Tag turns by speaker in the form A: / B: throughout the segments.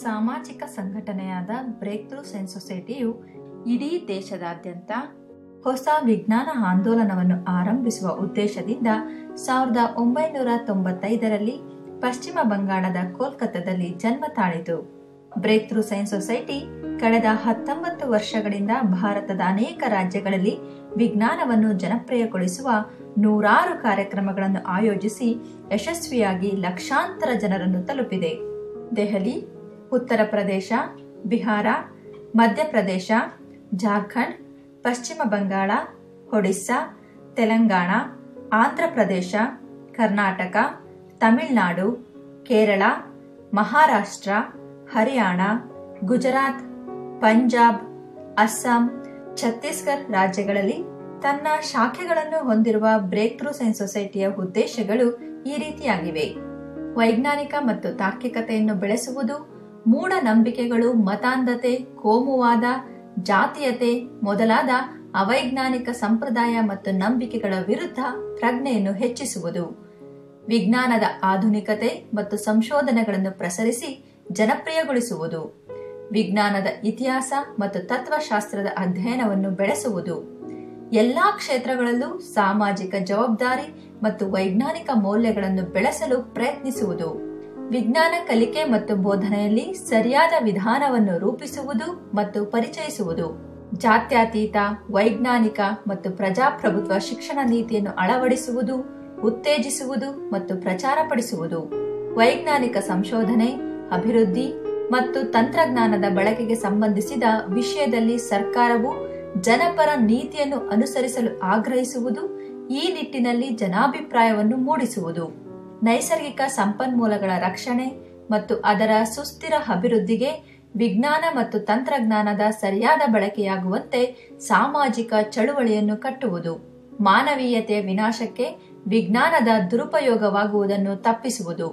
A: ಸಾಮಾಜಿಕ ಸಂಘಟನೆಯಾದ break through science ಸೊಸೈಟಿಯು ಇಡೀ ದೇಶದಾದ್ಯಂತ ಹೊಸ ವಿಜ್ಞಾನ ಆಂದೋಲನವನ್ನು ಆರಂಭಿಸುವ ಉದ್ದೇಶದಿಂದ ಸಾವಿರದ ಒಂಬೈನೂರ ತೊಂಬತ್ತೈದರಲ್ಲಿ ಪಶ್ಚಿಮ ಬಂಗಾಳದ ಕೋಲ್ಕತ್ತಾದಲ್ಲಿ ಜನ್ಮ ತಾಳಿತು. ಬ್ರೇಕ್ ಥ್ರೂ ಸೈನ್ಸ್ ಸೊಸೈಟಿ ಕಳೆದ ಹತ್ತೊಂಬತ್ತು ವರ್ಷಗಳಿಂದ ಭಾರತದ ಅನೇಕ ರಾಜ್ಯಗಳಲ್ಲಿ ವಿಜ್ಞಾನವನ್ನು ಜನಪ್ರಿಯಗೊಳಿಸುವ ನೂರಾರು ಕಾರ್ಯಕ್ರಮಗಳನ್ನು ಆಯೋಜಿಸಿ ಯಶಸ್ವಿಯಾಗಿ ಲಕ್ಷಾಂತರ ಜನರನ್ನು ತಲುಪಿದೆ. ದೆಹಲಿ ಉತ್ತರ ಪ್ರದೇಶ, ಬಿಹಾರ ಮಧ್ಯಪ್ರದೇಶ ಜಾರ್ಖಂಡ್, ಪಶ್ಚಿಮ ಬಂಗಾಳ, ಒಡಿಸ್ಸಾ, ತೆಲಂಗಾಣ ಆಂಧ್ರಪ್ರದೇಶ ಕರ್ನಾಟಕ, ತಮಿಳುನಾಡು, ಕೇರಳ, ಮಹಾರಾಷ್ಟ್ರ, ಹರಿಯಾಣ, ಗುಜರಾತ್, ಪಂಜಾಬ್, ಅಸ್ಸಾಂ, ಛತ್ತೀಸ್ಗಢ ರಾಜ್ಯಗಳಲ್ಲಿ ತನ್ನ ಶಾಖೆಗಳನ್ನು ಹೊಂದಿರುವ ಬ್ರೇಕ್ ಥ್ರೂ ಸೈನ್ಸ್ ಸೊಸೈಟಿಯ ಉದ್ದೇಶಗಳು ಈ ರೀತಿಯಾಗಿವೆ. ವೈಜ್ಞಾನಿಕ ಮತ್ತು ತಾರ್ಕಿಕತೆಯನ್ನು ಬೆಳೆಸುವುದು ಮೂಢನಂಬಿಕೆಗಳು, ಮತಾಂಧತೆ, ಕೋಮುವಾದ, ಜಾತೀಯತೆ ಮೊದಲಾದ ಅವೈಜ್ಞಾನಿಕ ಸಂಪ್ರದಾಯ ಮತ್ತು ನಂಬಿಕೆಗಳ ವಿರುದ್ಧ ಪ್ರಜ್ಞೆಯನ್ನು ಹೆಚ್ಚಿಸುವುದು. ವಿಜ್ಞಾನದ ಆಧುನಿಕತೆ ಮತ್ತು ಸಂಶೋಧನೆಗಳನ್ನು ಪ್ರಸರಿಸಿ ಜನಪ್ರಿಯಗೊಳಿಸುವುದು. ವಿಜ್ಞಾನದ ಇತಿಹಾಸ ಮತ್ತು ತತ್ವಶಾಸ್ತ್ರದ ಅಧ್ಯಯನವನ್ನು ಬೆಳೆಸುವುದು. ಎಲ್ಲಾ ಕ್ಷೇತ್ರಗಳಲ್ಲೂ ಸಾಮಾಜಿಕ ಜವಾಬ್ದಾರಿ ಮತ್ತು ವೈಜ್ಞಾನಿಕ ಮೌಲ್ಯಗಳನ್ನು ಬೆಳೆಸಲು ಪ್ರಯತ್ನಿಸುವುದು. ವಿಜ್ಞಾನ ಕಲಿಕೆ ಮತ್ತು ಬೋಧನೆಯಲ್ಲಿ ಸರಿಯಾದ ವಿಧಾನವನ್ನು ರೂಪಿಸುವುದು ಮತ್ತು ಪರಿಚಯಿಸುವುದು. ಜಾತ್ಯತೀತ, ವೈಜ್ಞಾನಿಕ ಮತ್ತು ಪ್ರಜಾಪ್ರಭುತ್ವ ಶಿಕ್ಷಣ ನೀತಿಯನ್ನು ಅಳವಡಿಸುವುದು, ಉತ್ತೇಜಿಸುವುದು ಮತ್ತು ಪ್ರಚಾರಪಡಿಸುವುದು. ವೈಜ್ಞಾನಿಕ ಸಂಶೋಧನೆ, ಅಭಿವೃದ್ಧಿ ಮತ್ತು ತಂತ್ರಜ್ಞಾನದ ಬಳಕೆಗೆ ಸಂಬಂಧಿಸಿದ ವಿಷಯದಲ್ಲಿ ಸರ್ಕಾರವು ಜನಪರ ನೀತಿಯನ್ನು ಅನುಸರಿಸಲು ಆಗ್ರಹಿಸುವುದು, ಈ ನಿಟ್ಟಿನಲ್ಲಿ ಜನಾಭಿಪ್ರಾಯವನ್ನು ಮೂಡಿಸುವುದು. ನೈಸರ್ಗಿಕ ಸಂಪನ್ಮೂಲಗಳ ರಕ್ಷಣೆ ಮತ್ತು ಅದರ ಸುಸ್ಥಿರ ಅಭಿವೃದ್ಧಿಗೆ ವಿಜ್ಞಾನ ಮತ್ತು ತಂತ್ರಜ್ಞಾನದ ಸರಿಯಾದ ಬಳಕೆಯಾಗುವಂತೆ ಸಾಮಾಜಿಕ ಚಳುವಳಿಯನ್ನು ಕಟ್ಟುವುದು ಮಾನವೀಯತೆಯ ವಿನಾಶಕ್ಕೆ ವಿಜ್ಞಾನದ ದುರುಪಯೋಗವಾಗುವುದನ್ನು ತಪ್ಪಿಸುವುದು,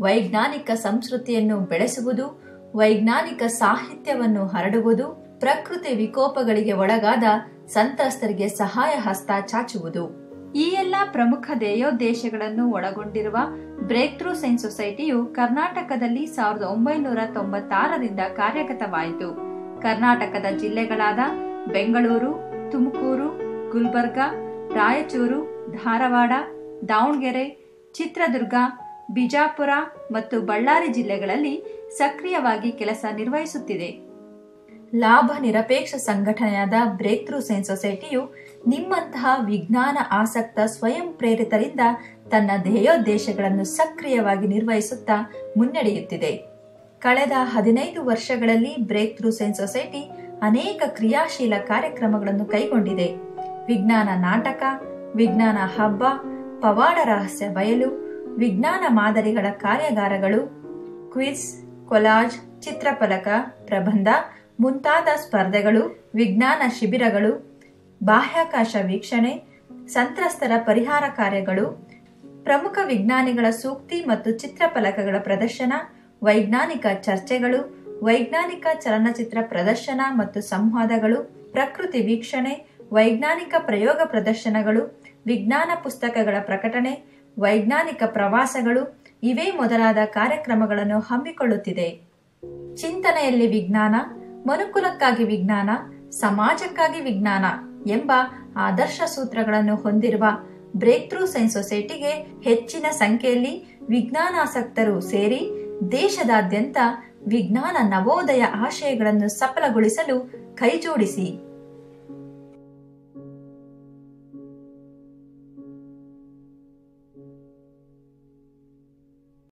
A: ವೈಜ್ಞಾನಿಕ ಸಂಸ್ಕೃತಿಯನ್ನು ಬೆಳೆಸುವುದು, ವೈಜ್ಞಾನಿಕ ಸಾಹಿತ್ಯವನ್ನು ಹರಡುವುದು, ಪ್ರಕೃತಿ ವಿಕೋಪಗಳಿಗೆ ಒಳಗಾದ ಸಂತ್ರಸ್ತರಿಗೆ ಸಹಾಯ ಹಸ್ತ ಚಾಚುವುದು. ಈ ಎಲ್ಲ ಪ್ರಮುಖ ಧ್ಯೇಯೋದ್ದೇಶಗಳನ್ನು ಒಳಗೊಂಡಿರುವ ಬ್ರೇಕ್ ಥ್ರೂ ಸೈನ್ಸ್ ಸೊಸೈಟಿಯು ಕರ್ನಾಟಕದಲ್ಲಿ ಸಾವಿರದ ಒಂಬೈನೂರ ತೊಂಬತ್ತಾರರಿಂದ ಕಾರ್ಯಗತವಾಯಿತು. ಕರ್ನಾಟಕದ ಜಿಲ್ಲೆಗಳಾದ ಬೆಂಗಳೂರು, ತುಮಕೂರು, ಗುಲ್ಬರ್ಗ, ರಾಯಚೂರು, ಧಾರವಾಡ, ದಾವಣಗೆರೆ, ಚಿತ್ರದುರ್ಗ, ಬಿಜಾಪುರ ಮತ್ತು ಬಳ್ಳಾರಿ ಜಿಲ್ಲೆಗಳಲ್ಲಿ ಸಕ್ರಿಯವಾಗಿ ಕೆಲಸ ನಿರ್ವಹಿಸುತ್ತಿದೆ. ಲಾಭ ನಿರಪೇಕ್ಷ ಸಂಘಟನೆಯಾದ ಬ್ರೇಕ್ ಥ್ರೂ ಸೈನ್ಸ್ ಸೊಸೈಟಿಯು ನಿಮ್ಮಂತಹ ವಿಜ್ಞಾನ ಆಸಕ್ತ ಸ್ವಯಂ ಪ್ರೇರಿತರಿಂದ ತನ್ನ ಧ್ಯೇಯೋದ್ದೇಶಗಳನ್ನು ಸಕ್ರಿಯವಾಗಿ ನಿರ್ವಹಿಸುತ್ತಾ ಮುನ್ನಡೆಯುತ್ತಿದೆ. ಕಳೆದ ಹದಿನೈದು ವರ್ಷಗಳಲ್ಲಿ ಬ್ರೇಕ್ ಥ್ರೂ ಸೈನ್ಸ್ ಸೊಸೈಟಿ ಅನೇಕ ಕ್ರಿಯಾಶೀಲ ಕಾರ್ಯಕ್ರಮಗಳನ್ನು ಕೈಗೊಂಡಿದೆ. ವಿಜ್ಞಾನ ನಾಟಕ, ವಿಜ್ಞಾನ ಹಬ್ಬ, ಪವಾಡ ರಹಸ್ಯ ಬಯಲು, ವಿಜ್ಞಾನ ಮಾದರಿಗಳ ಕಾರ್ಯಾಗಾರಗಳು, ಕ್ವಿಜ್, ಕೊಲಾಜ್, ಚಿತ್ರಫಲಕ, ಪ್ರಬಂಧ ಮುಂತಾದ ಸ್ಪರ್ಧೆಗಳು, ವಿಜ್ಞಾನ ಶಿಬಿರಗಳು, ಬಾಹ್ಯಾಕಾಶ ವೀಕ್ಷಣೆ, ಸಂತ್ರಸ್ತರ ಪರಿಹಾರ ಕಾರ್ಯಗಳು, ಪ್ರಮುಖ ವಿಜ್ಞಾನಿಗಳ ಸೂಕ್ತಿ ಮತ್ತು ಚಿತ್ರಫಲಕಗಳ ಪ್ರದರ್ಶನ, ವೈಜ್ಞಾನಿಕ ಚರ್ಚೆಗಳು, ವೈಜ್ಞಾನಿಕ ಚಲನಚಿತ್ರ ಪ್ರದರ್ಶನ ಮತ್ತು ಸಂವಾದಗಳು, ಪ್ರಕೃತಿ ವೀಕ್ಷಣೆ, ವೈಜ್ಞಾನಿಕ ಪ್ರಯೋಗ ಪ್ರದರ್ಶನಗಳು, ವಿಜ್ಞಾನ ಪುಸ್ತಕಗಳ ಪ್ರಕಟಣೆ, ವೈಜ್ಞಾನಿಕ ಪ್ರವಾಸಗಳು, ಇವೇ ಮೊದಲಾದ ಕಾರ್ಯಕ್ರಮಗಳನ್ನು ಹಮ್ಮಿಕೊಳ್ಳುತ್ತಿದೆ. ಚಿಂತನೆಯಲ್ಲಿ ವಿಜ್ಞಾನ ಮನುಕುಲಕ್ಕಾಗಿ ವಿಜ್ಞಾನ, ಸಮಾಜಕ್ಕಾಗಿ ವಿಜ್ಞಾನ ಎಂಬ ಆದರ್ಶ ಸೂತ್ರಗಳನ್ನು ಹೊಂದಿರುವ ಬ್ರೇಕ್ ಥ್ರೂ ಸೈನ್ಸ್ ಸೊಸೈಟಿಗೆ ಹೆಚ್ಚಿನ ಸಂಖ್ಯೆಯಲ್ಲಿ ವಿಜ್ಞಾನಾಸಕ್ತರು ಸೇರಿ ದೇಶದಾದ್ಯಂತ ವಿಜ್ಞಾನ ನವೋದಯ ಆಶಯಗಳನ್ನು ಸಫಲಗೊಳಿಸಲು ಕೈಜೋಡಿಸಿ.